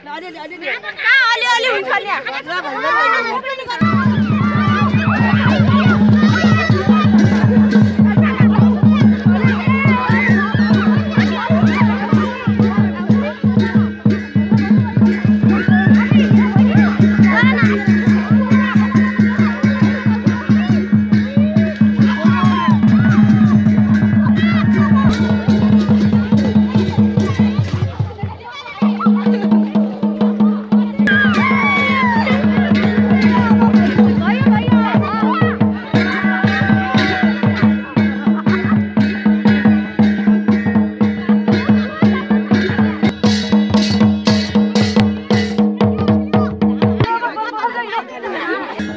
Kau alih-alih umpannya. Thank you.